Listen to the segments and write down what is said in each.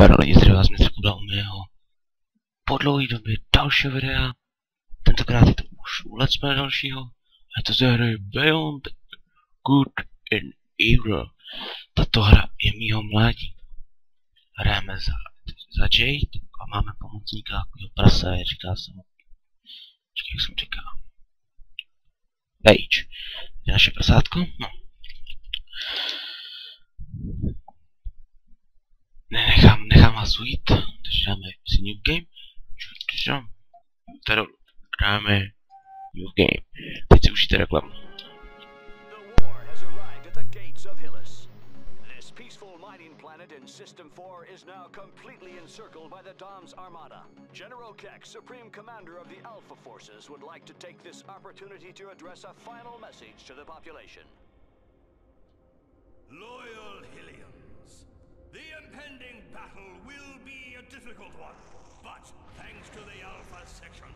Super lidi, zdravím vás dnes u mého po dlouhé době dalšího videa. Tentokrát je to už u Let's Play dalšího. A to ze hry Beyond Good and Evil. Tato hra je mýho mládí. Hrajeme za, za Jade a máme pomocníka takového prase, říká se mu. Čekaj, jak jsem říkal. Page. Je naše prasátko? No. New game. Teď si užijte reklamu. The war has arrived at the gates of Hillis. This peaceful mining planet in System 4 is now completely encircled by the Dom's armada. General Keck, Supreme Commander of the Alpha Forces, would like to take this opportunity to address a final message to the population. Will be a difficult one, but thanks to the Alpha section,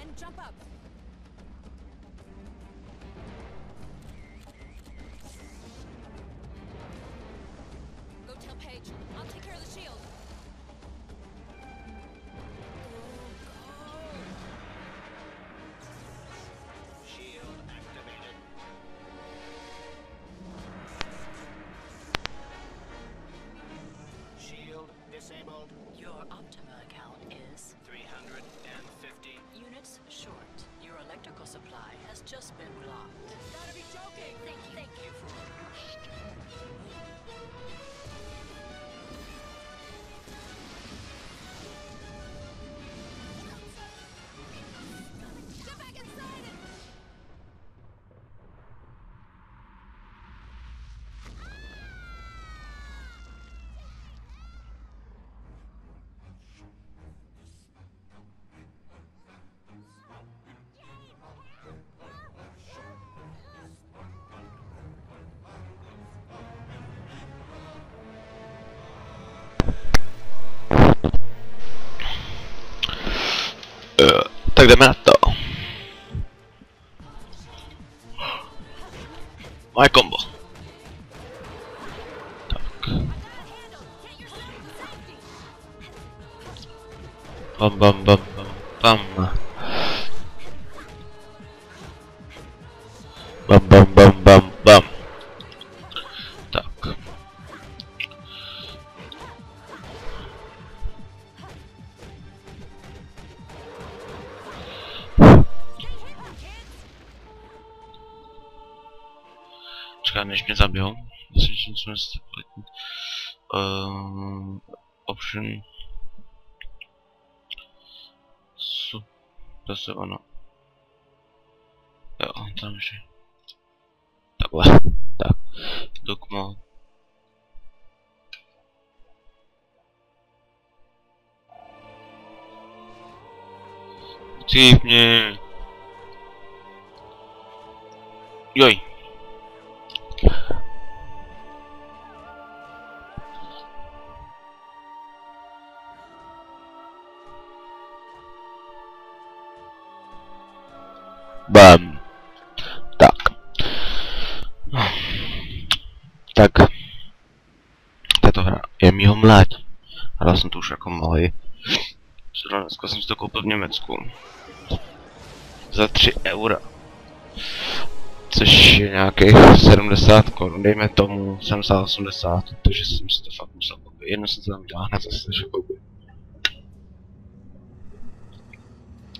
Fen, jump up. Go tell Paige. I'll take care of the. Shield Uh, tak jdeme na to. Moje kombo. Tak. Bam bam bam Zase ono. Jo, tam že. Takhle. Tak. Dogma. Cíp mě. Joj. Mládí. Hrál jsem to už jako malý. Zrovna dneska jsem si to koupil v Německu. Za 3 eura. Což je nějakých 70 korun, dejme tomu 70-80, takže jsem si to fakt musel koupit. Jedno jsem to tam udělal hned zase, že koupit.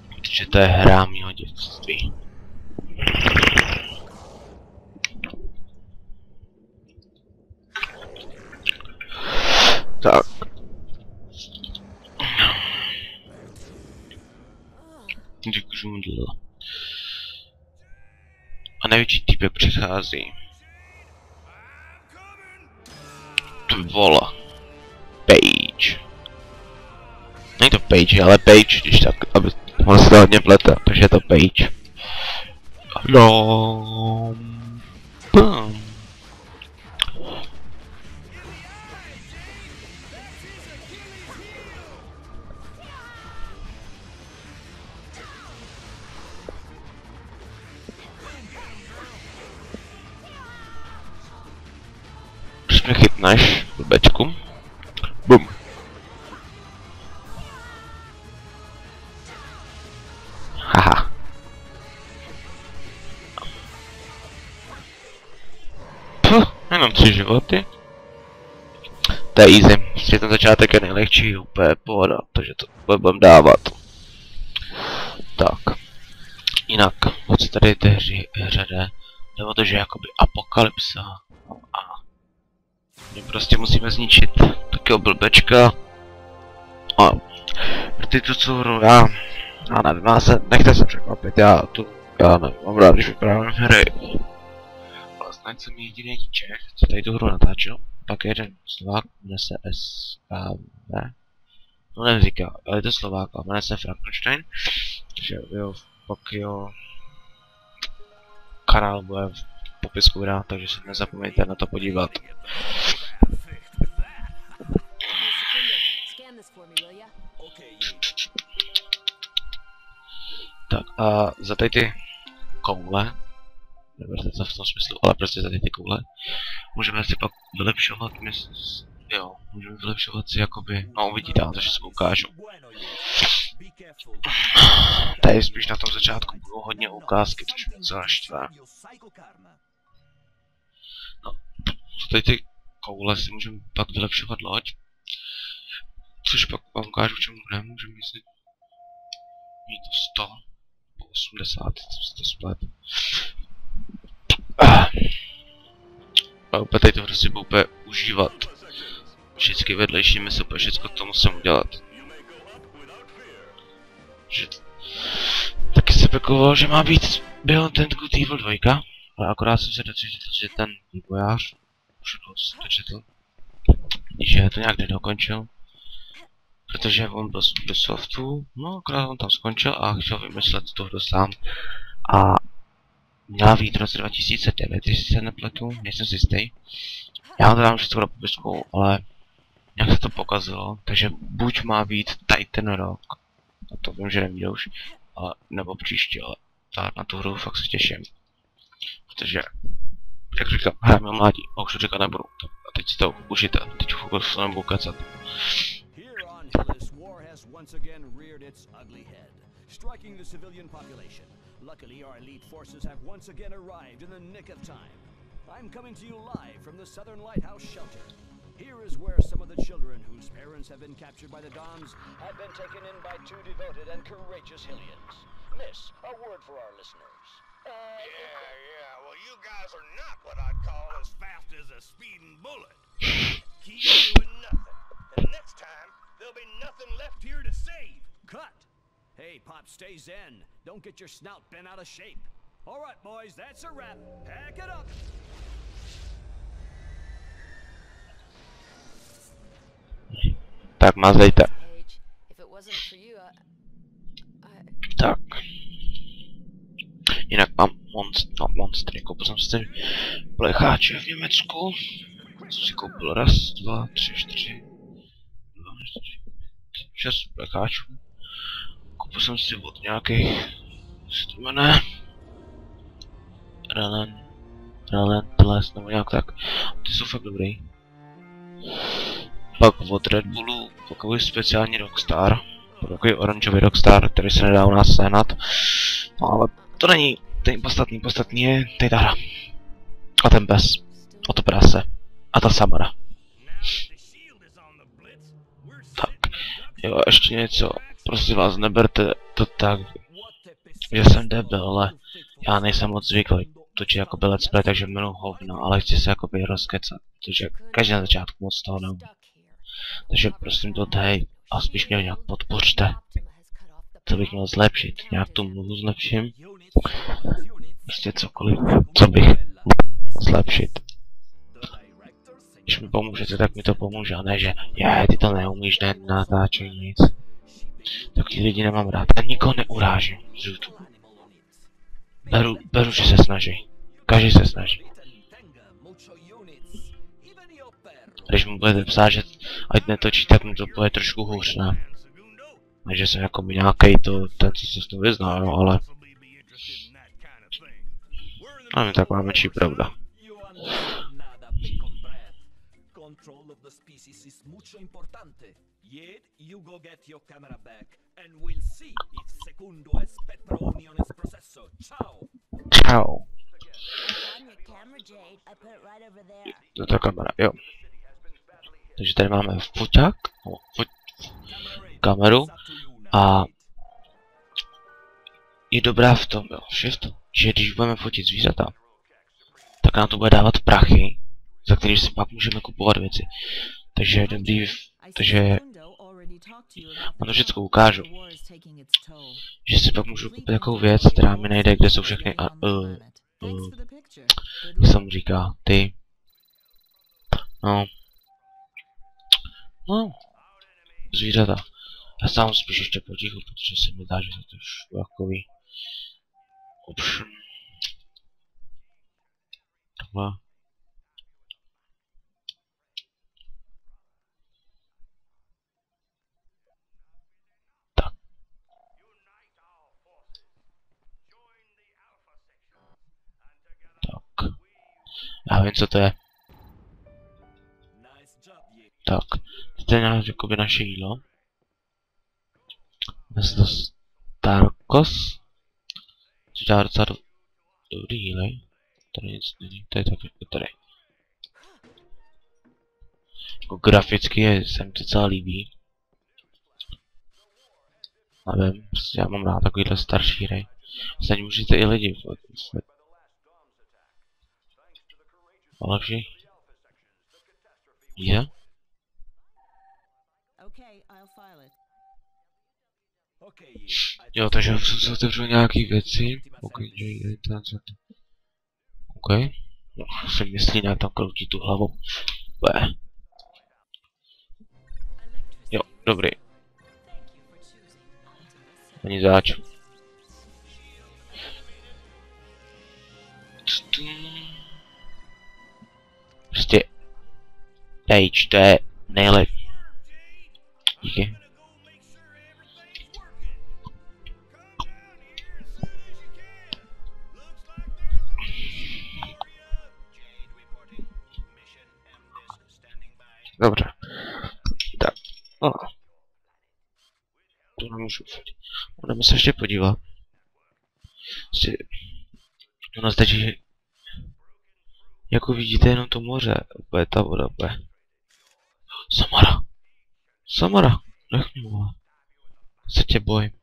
Protože to je hra mýho dětství. Tak. Děkuji, A největší týpek přichází. Ty vole. Page. Není to Page, ale Page, když tak, aby ono se to hodně plete, takže je to Page. No. Bum. Mě chytneš, blbečku. Bum. Haha. Puh, jenom tři životy. To je easy. Prostě ten začátek je nejlehčí, úplně pohoda, takže to budeme dávat. Tak. Jinak, co tady hři, hře jde? Jde o to, že jakoby apokalypsa. A my prostě musíme zničit takového blbečka. A ty tu co hru, já, já nevím, já se, nechte se překvapit, já tu, já nevím, mám rád, když vyprávím hry. Vlastně jsem jediný Čech, co tady tu hru natáčel, pak jeden Slovák, jmenuje se SKV. No nevím říká, ale je to Slovák, a jmenuje se Frankenstein. Takže jo, pak jo, kanál bude v popisku videa, takže se nezapomeňte na to podívat. Tak a za tady ty koule, neberte to v tom smyslu, ale prostě za tady ty koule, můžeme si pak vylepšovat, jo, můžeme vylepšovat si jakoby, no uvidíte, ale to se ukážu. Tady spíš na tom začátku budou hodně ukázky, což mě celá. No, tady ty koule si můžeme pak vylepšovat loď, což pak vám ukážu, v čem budeme, můžeme mít mít to 100 po 80, jsem si to splet. A úplně tady to prostě budu úplně užívat. Vždycky vedlejší mise, úplně všechno tomu musím udělat. Že... Taky se spekuloval, že má být Beyond ten Good Evil 2, ale akorát jsem se dočetl, že ten vývojář už to dočetl, že to nějak nedokončil, protože on byl z Ubisoftu, no akorát on tam skončil a chtěl vymyslet tu hru sám. A měla být v roce 2009, jestli se nepletu, nejsem si jistý. Já vám to dám všechno do popisku, ale nějak se to pokazilo, takže buď má být tady ten rok, a to vím, že nevíde už, ale, nebo příště, ale na tu hru fakt se těším. Protože, jak říkám, hrajeme mládí, a už to nebudu, tak a teď si to užijte, teď už se nebudu kecat. Here on Hillis, war has once again reared its ugly head, striking the civilian population. Luckily, our elite forces have once again arrived in the nick of time. I'm coming to you live from the Southern Lighthouse Shelter. Here is where some of the children whose parents have been captured by the Dons have been taken in by two devoted and courageous Hillians. Miss, a word for our listeners. Uh, yeah, yeah. Well, you guys are not what I'd call as fast as a speeding bullet. Keep doing nothing. And next time, there'll be nothing left here to save. Cut! Hey, Pop, stay zen. Don't get your snout bent out of shape. All right, boys, that's a wrap. Pack it up. Tak mazejte. Paige, if Jinak mám monst, no, monstry, koupil jsem si plecháče v Německu. Jsem si koupil raz, dva, tři, čtyři, dva, čtyři, šest plecháčů. Koupil jsem si od nějakých, jak se to jmenuje, Relen, Relen, Les, nebo nějak tak. Ty jsou fakt dobrý. Pak od Red Bullu takový speciální Rockstar. Takový oranžový Rockstar, který se nedá u nás sehnat. No ale to není ten podstatný, podstatný je Tejtara. A ten pes. A to prase. A ta Samara. Tak. Jo, ještě něco. Prosím vás, neberte to tak, že jsem debil, ale já nejsem moc zvyklý točit jako by let's play, takže jmenuji hovno, ale chci se jakoby rozkecat, protože každý na začátku moc toho neumí. Takže prosím to dej a spíš mě nějak podpořte. Optima has cut off the co bych měl zlepšit. Nějak tu mluvu zlepším. Prostě cokoliv, co bych zlepšit. Když mi pomůžete, tak mi to pomůže, a ne, že je, ty to neumíš, ne, natáčej nic. Takový lidi nemám rád. A nikoho neurážím z YouTube. Beru, beru, že se snaží. Každý se snaží. Když mu budete psát, že ať netočí, tak mu to bude trošku hůř, ne? Ne, že jsem jako nějaký to, ten, co se s tím vyzná, jo, ale... Ale taková menší pravda. Control. Ciao! To ta kamera, jo. Takže tady máme foťák, no, foť, kameru a je dobrá v tom, jo, tom, že když budeme fotit zvířata, tak nám to bude dávat prachy, za který si pak můžeme kupovat věci. Takže dobrý, takže vám to všechno ukážu. Že si pak můžu koupit takovou věc, která mi nejde, kde jsou všechny, a, uh, uh, jak se mu říká, ty, no, no, zvířata. Sám spíš ještě potichu, protože se mi zdá, že to trošku takový option. Tohle. Tak. Tak. Já vím, co to je. Nice job, Yet. Tak. Náš, jakoby naše jídlo. Dá docela do, dobrý jílej. Tady jako graficky je, se mi docela líbí. Nevím, prostě já mám rád takovýhle starší hry. Snad můžete i lidi. Ale lepší? Je? Okay, Jo, takže jsem se otevřel nějaký věci. Ok, je ten co to. Ok. No, si myslí, nějak tam kroutí tu hlavu. B. Jo, dobrý. Ani záč. Prostě. Page, to je nejlepší. Díky. Dobře. Tak. No. To nemůžu. Budeme se ještě podívat. Prostě... U nás teď jako vidíte jenom to moře, úplně ta voda, úplně. Samara! Samara! Nech mě. Se tě bojím.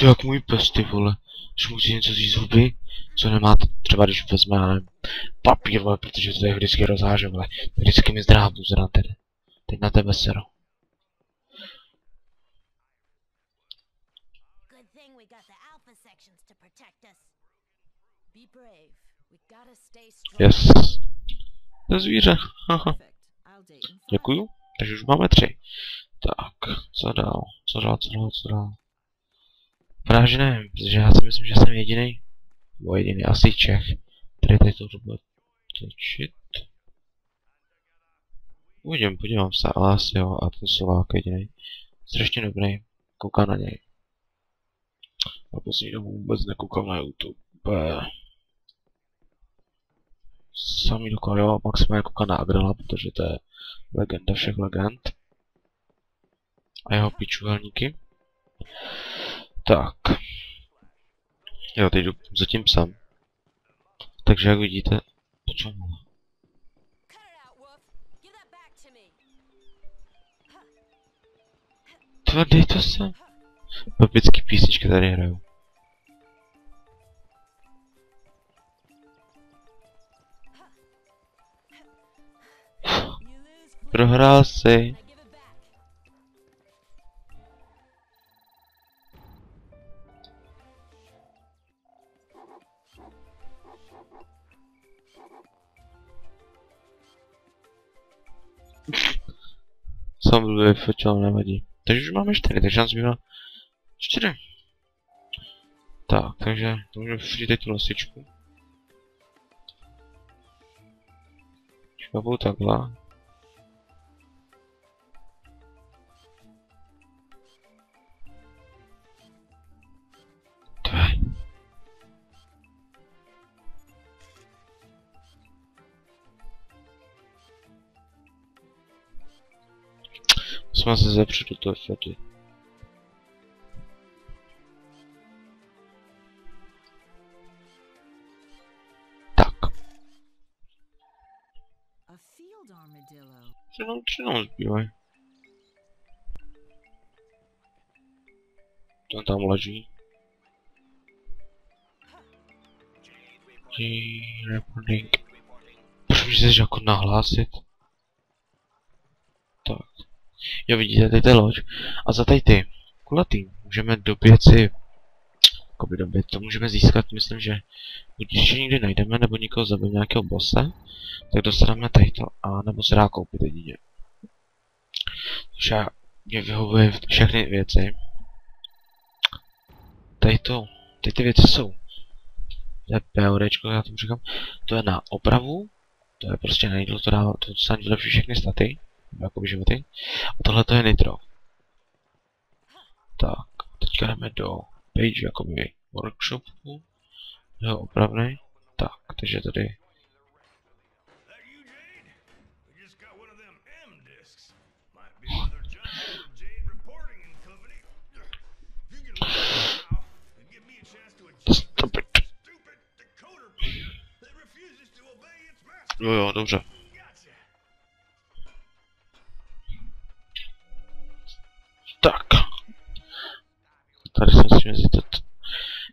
Ty jak můj pes, ty vole. Když musí něco říct z huby, co nemáte, třeba když vezme, já nevím, papír, vole, protože to je vždycky rozháže, vole. Vždycky mi zdrá buzera tedy. Teď na tebe sero. Yes. To je zvíře. Haha. Děkuju. Takže už máme tři. Tak, co dál? Co dál, co dál, co dál? Právě že nevím, protože já si myslím, že jsem jediný, nebo jediný asi Čech, který tady to bude točit. Uvidím, podívám se, ale asi jo, a ten Slovák jediný. Strašně dobrý, koukám na něj. A poslední dobu vůbec nekoukám na YouTube. Samý dokola, jo, maximálně koukám na Agrela, protože to je legenda všech legend. A jeho pičuhelníky. Tak. Jo, teď jdu za tím psem. Takže jak vidíte, po čem mluví? Cut it out, Wolf. Give that back to me. Tvrdý to jsem. Epický písničky tady fleet. Prohrál si. Sám byl vyfotil, nevadí. Takže už máme čtyři, takže nám zbývá čtyři. Tak, takže můžeme vyfotit teď tu lasičku. Špabu takhle. Se zepředu do té foty. Tak, co nám tři nám zbývají? Ten tam leží. Reporting. Proč můžeš jako nahlásit? Tak. Jo, vidíte, tady je loď. A za tady ty kulatý můžeme dobět si... Jakoby dobět, to můžeme získat, myslím, že buď ještě někdy najdeme, nebo někoho zabijeme nějakého bose, tak dostaneme tady to, a nebo se dá koupit jedině. Takže já- mě vyhovuje všechny věci. Tady to, tady ty věci jsou. To je PODčko, já tomu říkám. To je na opravu, to je prostě na jídlo, to dává, to se vylepší všechny staty, jakoby životy. A tohle to je nitro. Tak, teďka jdeme do page jakoby workshopu. Jo, opravnej. Tak, takže tady That you, Jade?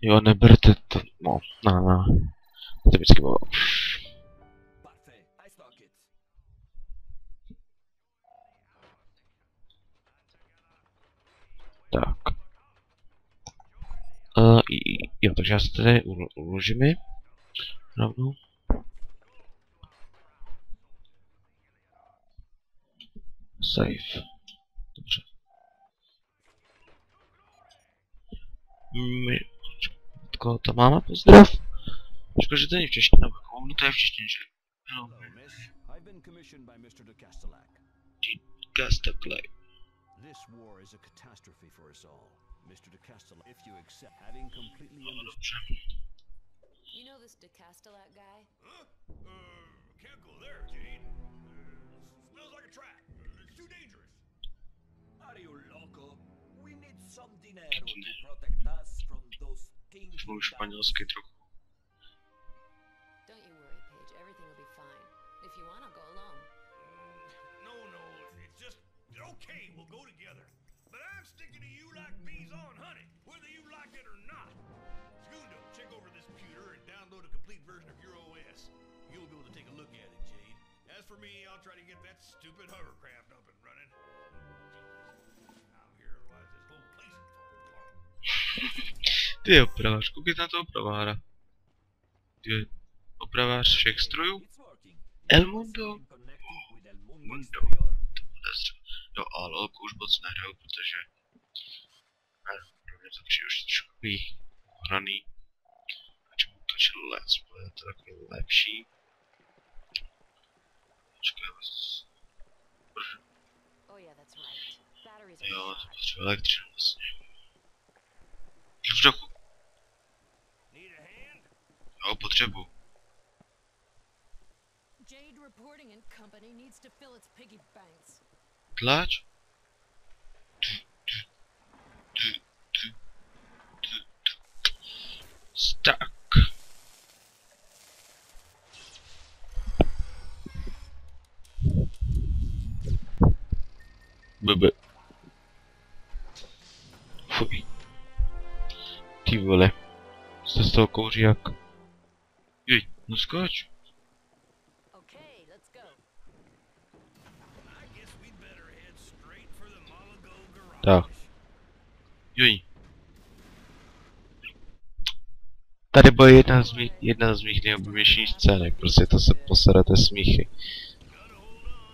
Jo, neberte to, no, na, na. To vždycky bylo. Tak. Uh, jo, takže já se tady ulo- uložím. Rovnou. Save. Dobře. Koho to máme? Pozdrav. Škoda, že to není v češtině, nebo komu to je v češtině. Hello, Hello, miss. I've been commissioned by Mr. de Castellac. Gastaplay. This war is a catastrophe for us all. Mr. de Castellac, if you accept having completely understood. You know this DeCastellac guy? Huh? Uh, can't go there, Jade. Uh, smells like a trap. Uh, it's too dangerous. Are you loco? We need some dinero to protect us from those stinky Mluv dogs. španělsky trochu. Don't you worry, Paige. Everything will be fine. If you want, I'll go alone. No, no, it's just okay. We'll go together. But I'm sticking to you like bees on honey, whether you like it or not. Segundo, check over this computer and download a complete version of your OS. You'll be able to take a look at it, Jade. As for me, I'll try to get that stupid hovercraft up Ty opravář, koukej na to opravára. Ty je opravář všech strojů. El Mundo. Mundo. Exterior. Podezřel. Jo, a lolku už moc nehraju, protože... Ne, pro mě to přijde už trošku hraný. Ať mu točil les, bude to takový lepší. S... Oh Jo, to potřebuje elektřinu vlastně. V trochu. Need a hand? Jo, potřebu. Jade Reporting and Company needs to fill its piggy banks. Tlač. Tak. Bebe. Fuj. Se z toho kouří jak... No skoč. Okay, let's go. I guess we'd better head straight for the Malago garage. Tak. Jej. Tady bude jedna z mých, jedna z mých nejoblíbenějších scének, prostě to se poserete smíchy.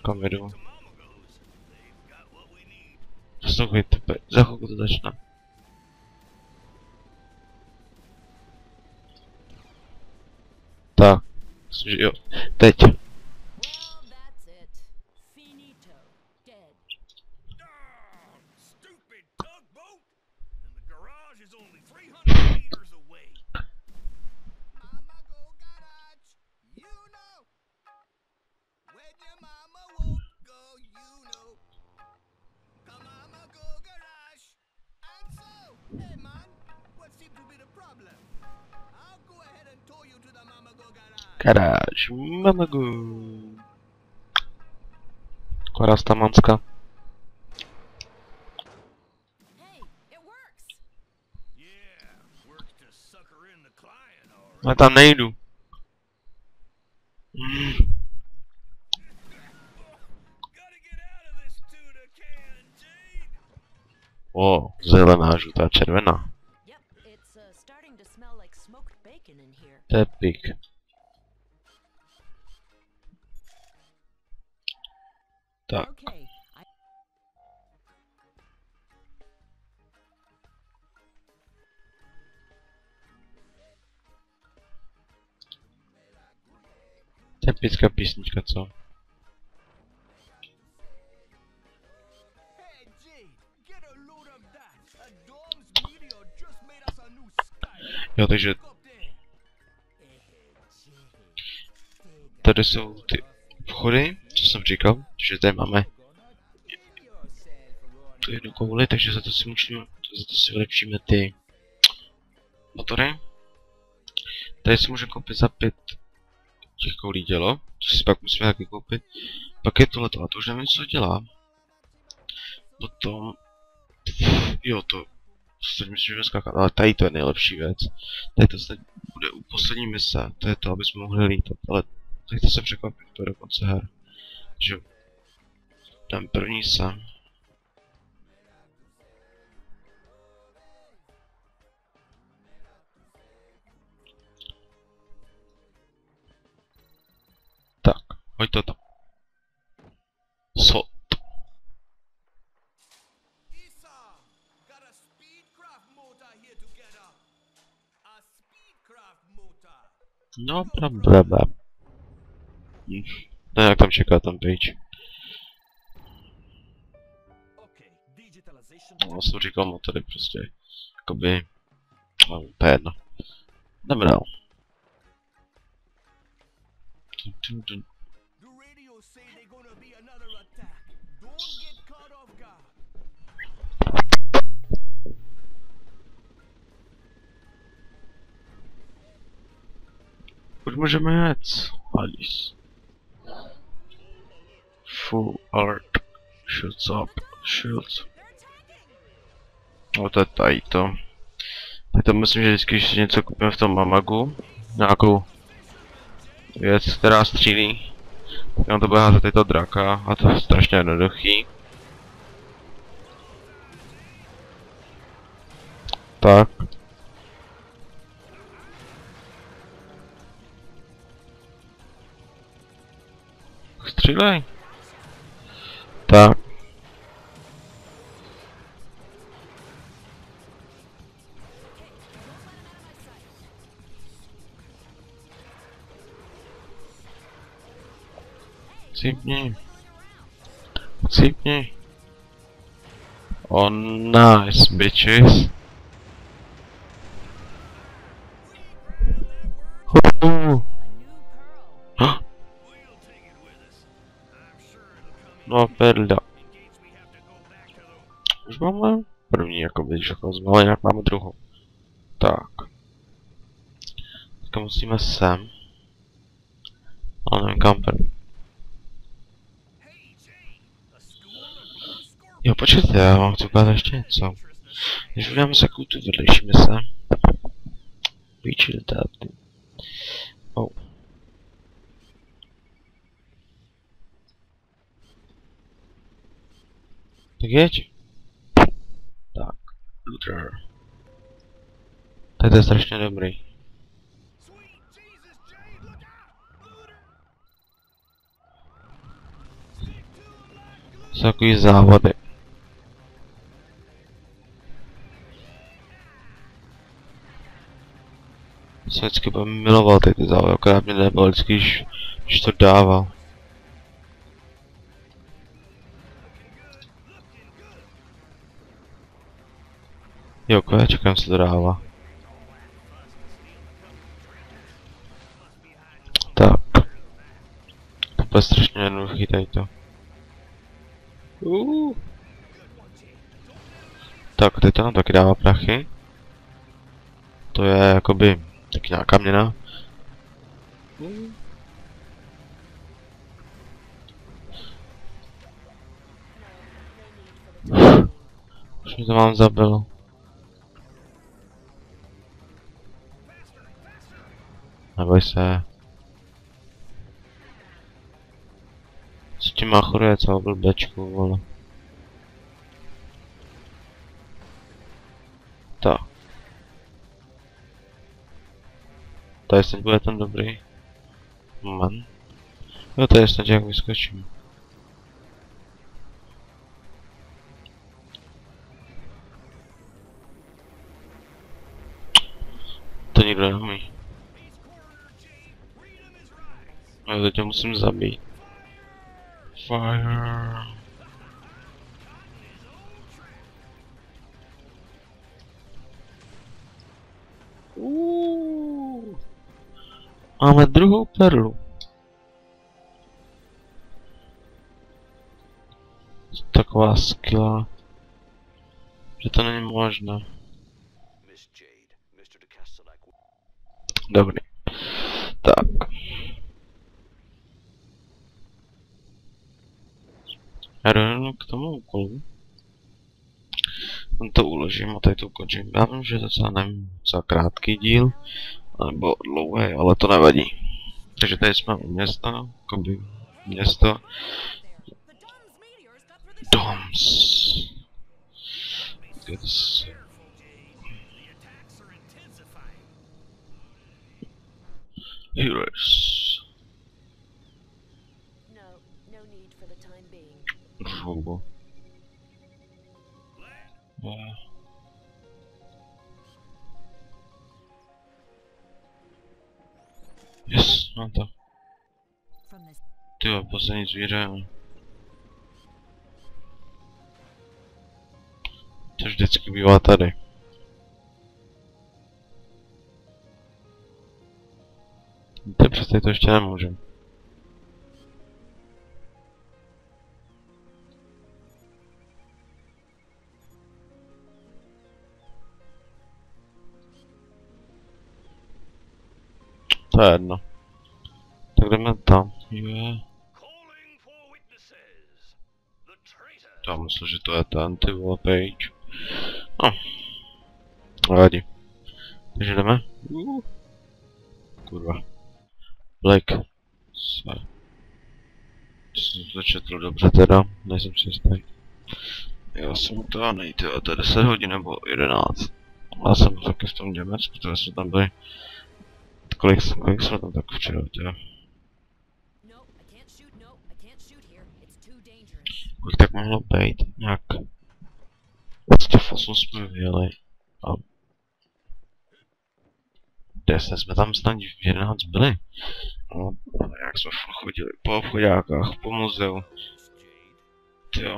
Kam jedu? Poslouchejte, pe- za chvilku to začne. And so, hey man, what seems to be the problem? Caralho, mamago. Coraz tá mamuska. Mas tá nendo. Hum. O, zelena, żółta, czerwona. In here. To je pik. Tak, Okay, I tady jsou ty vchody, co jsem říkal, že tady máme tu jednu kouli, takže za to si můžeme, za to si vylepšíme ty motory. Tady si můžeme koupit za pět těch koulí dělo, to si pak musíme taky koupit. Pak je tohleto, a to už nevím, co dělá. Potom, jo, to, to myslím, že skákat, ale tady to je nejlepší věc. Tady to bude u poslední mise, to je to, aby jsme mohli lítat, ale nechte se překvapit, to je do konce her. Takže ten první sem. Tak, hoď to tam. Sot. Issa, got Hm. No jak tam čeká ten page. No, jsem říkal motory prostě. Jakoby... No, to je jedno. Jdeme dál. Dun, dun, dun. The Full art. Shields up. Shields. No to je tady to. Tak to myslím, že vždycky, když si něco koupíme v tom Mamagu, nějakou věc, která střílí, tak nám to bude házet tyto draka a to je strašně jednoduchý. Tak. Střílej. Cípni. Cípni. Oh, nice, bitches. A in No, perda. to the Už máme první, jako když jako jsme, ale jinak máme druhou. Tak. Teďka musíme sem. Ale nevím kam pr- Jo, počkejte, já vám chci ukázat ještě něco. Když uděláme se tu vedlejší mise, píči letáty. Oh. Tak jeď. Tak, Luther. Tak to je strašně dobrý. Looter! Jsou takový závody. Jsem vždycky miloval ty, ty závody, akorát mě nebyl vždycky, když, když to dával. Jo, kvé, čekám, se to dává. Tak. To bude strašně jednoduchý tady to. Uh. Tak, teď to nám taky dává prachy. To je jakoby taky nějaká měna. Už mi to mám zabil. Neboj se. Co ti má choruje celou blbečku, vole. Tady snad bude ten dobrý. Moment. Jo, tady snad jak vyskočím. To nikdo neumí. Ale teď ho musím zabít. Fire. Máme druhou perlu. Taková skilla. Že to není možné. Dobrý. Tak. Já jdu k tomu úkolu. Tam to uložím a tady to ukončím. Já vím, že je docela nevím, za krátký díl, nebo dlouhý, ale to nevadí. Takže tady jsme u města, jakoby město. Doms. Yes. Heroes. No, no need for the time being. Yeah. Yes, mám to. From this Ty jo, poslední zvíře. To vždycky bývá tady. To přes tady to ještě nemůžem. To je jedno. Tak jdeme tam. Je. Já myslím, že to je ten, ty vole, page. No. Nevadí. Takže jdeme. Uh. Kurva. Blake. Se. Jsem to četl dobře teda, nejsem si jistý. Já jsem to nejde, a to je 10 hodin nebo 11. Já jsem taky v tom Německu, protože jsme tam byli. Kolik, kolik jsme tam tak včera, tě? I can't shoot. I can't shoot here. It's too dangerous. Kolik tak mohlo být? Nějak... 28 jsme vyjeli. A... 10 jsme tam snad v 11 byli. No, ale jak jsme chodili po obchodákách, po muzeu. Jo.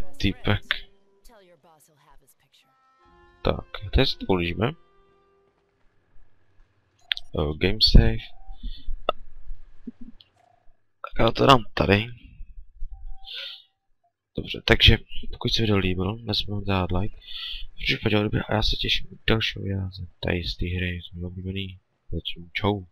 prostě picture. Tak, teď si to ulížíme. Uh, game save. Tak já to dám tady. Dobře, takže pokud se video líbilo, nesmím dát like. Případě odběr a já se těším dalšího videa z té hry, z mého oblíbený. Začnu, čau.